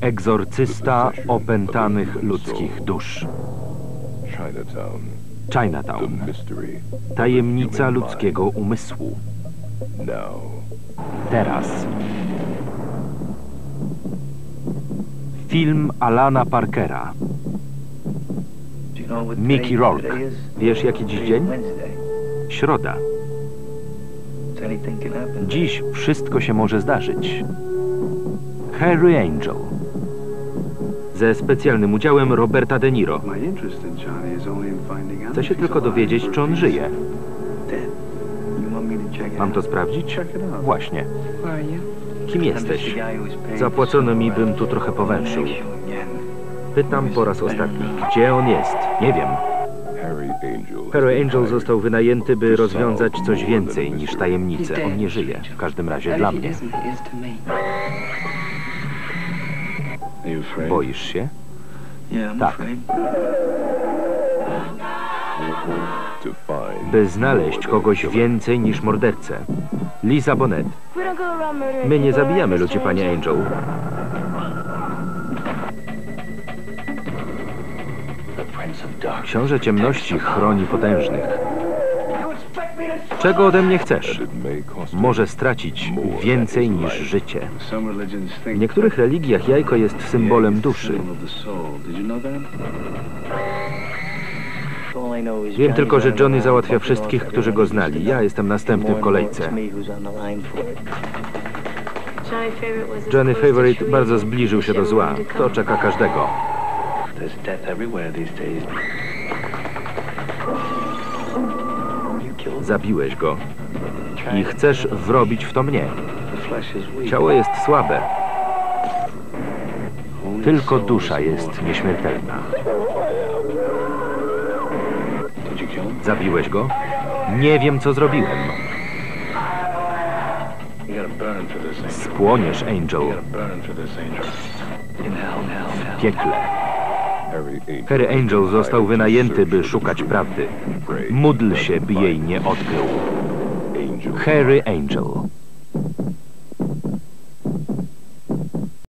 Egzorcysta opętanych ludzkich dusz. Chinatown, Tajemnica ludzkiego umysłu. now. Teraz. Film Alana Parkera. Mickey Rourke. Wiesz, jaki dziś dzień? Środa. Dziś wszystko się może zdarzyć. Harry Angel. Ze specjalnym udziałem Roberta De Niro. Chcę się tylko dowiedzieć, czy on żyje. Mam to sprawdzić? Właśnie. Kim jesteś? Zapłacono mi, bym tu trochę powęszył. Pytam po raz ostatni, gdzie on jest? Nie wiem. Harry Angel. Został wynajęty, by rozwiązać coś więcej niż tajemnicę. On nie żyje, w każdym razie dla mnie. Boisz się? Tak. By znaleźć kogoś więcej niż mordercę. Lisa Bonet. My nie zabijamy ludzi, panie Angel. Książę Ciemności chroni potężnych. Czego ode mnie chcesz? Może stracić więcej niż życie. W niektórych religiach jajko jest symbolem duszy. Wiem tylko, że Johnny załatwia wszystkich, którzy go znali. Ja jestem następny w kolejce. Johnny Favorite bardzo zbliżył się do zła. To czeka każdego. Zabiłeś go i chcesz wrobić w to mnie. Ciało jest słabe. Tylko dusza jest nieśmiertelna. Zabiłeś go? Nie wiem, co zrobiłem. Spłoniesz, Angel, w piekle. Harry Angel. Został wynajęty, by szukać prawdy. Módl się, by jej nie odkrył. Harry Angel.